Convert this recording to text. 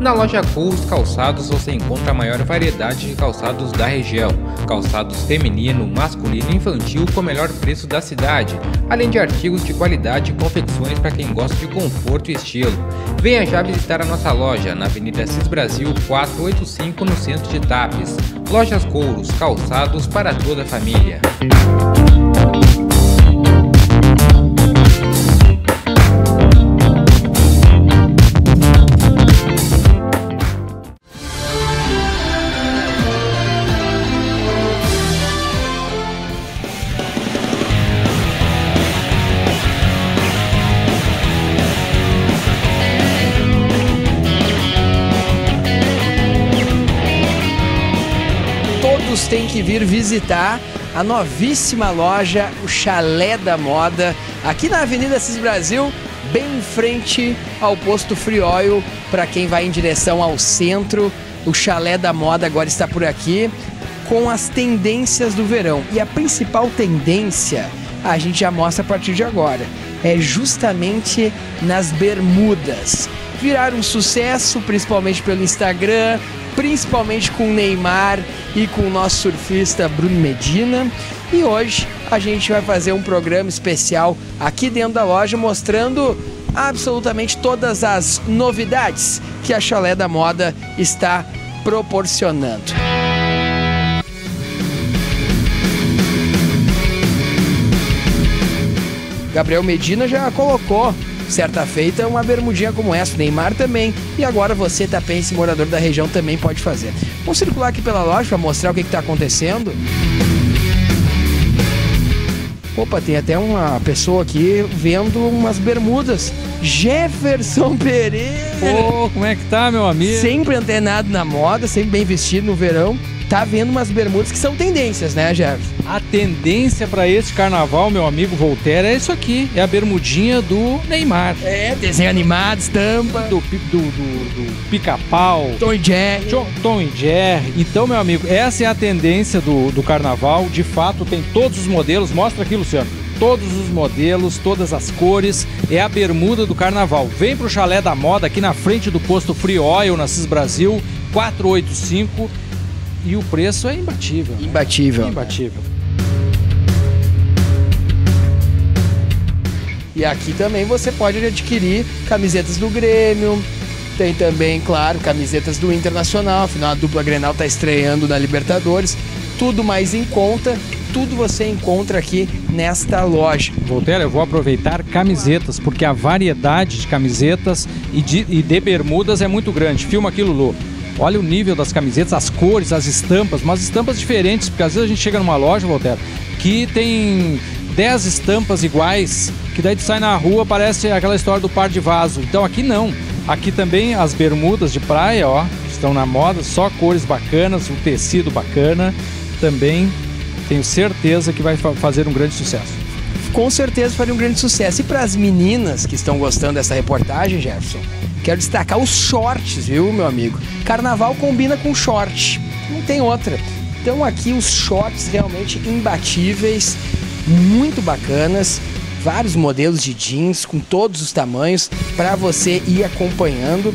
Na loja Couros Calçados você encontra a maior variedade de calçados da região. Calçados feminino, masculino e infantil com o melhor preço da cidade, além de artigos de qualidade e confecções para quem gosta de conforto e estilo. Venha já visitar a nossa loja na Avenida Cis Brasil 485 no centro de Tapes. Lojas Couros, calçados para toda a família. Todos têm que vir visitar a novíssima loja, o Chalé da Moda, aqui na Avenida Cis Brasil, bem em frente ao posto Free Oil, para quem vai em direção ao centro. O Chalé da Moda agora está por aqui com as tendências do verão. E a principal tendência a gente já mostra a partir de agora. É justamente nas bermudas. Viraram um sucesso, principalmente pelo Instagram, principalmente com o Neymar e com o nosso surfista Bruno Medina. E hoje a gente vai fazer um programa especial aqui dentro da loja mostrando absolutamente todas as novidades que a Chalé da Moda está proporcionando. Gabriel Medina já colocou certa feita uma bermudinha como essa, Neymar também. E agora você, tapense, morador da região, também pode fazer. Vamos circular aqui pela loja para mostrar o que está acontecendo. Opa, tem até uma pessoa aqui vendo umas bermudas. Jefferson Pereira. Pô, como é que tá, meu amigo? Sempre antenado na moda, sempre bem vestido no verão tá vendo umas bermudas que são tendências, né, Jefferson? A tendência para esse carnaval, meu amigo Voltaire, é isso aqui. É a bermudinha do Neymar. É, desenho animado, estampa. Do, do, do, do pica-pau. Tom e Jerry. Tom e Jerry. Então, meu amigo, essa é a tendência do, do carnaval. De fato, tem todos os modelos. Mostra aqui, Luciano todos os modelos, todas as cores. É a bermuda do carnaval. Vem pro Chalé da Moda aqui na frente do posto Free Oil, na CIS Brasil, 485 e o preço é imbatível. Imbatível. Imbatível. E aqui também você pode adquirir camisetas do Grêmio, tem também, claro, camisetas do Internacional, afinal a dupla Grenal está estreando na Libertadores. Tudo mais em conta, tudo você encontra aqui nesta loja. Voltaire, eu vou aproveitar camisetas, porque a variedade de camisetas e de, e de bermudas é muito grande. Filma aqui, Lulu. Olha o nível das camisetas, as cores, as estampas, mas estampas diferentes, porque às vezes a gente chega numa loja, Voltaire, que tem 10 estampas iguais, que daí tu sai na rua, parece aquela história do par de vaso. Então aqui não. Aqui também as bermudas de praia, ó, estão na moda, só cores bacanas, o tecido bacana. Também tenho certeza que vai fazer um grande sucesso. Com certeza faria um grande sucesso. E para as meninas que estão gostando dessa reportagem, Jefferson, Quero destacar os shorts, viu, meu amigo? Carnaval combina com short, não tem outra. Então aqui os shorts realmente imbatíveis, muito bacanas, vários modelos de jeans com todos os tamanhos para você ir acompanhando.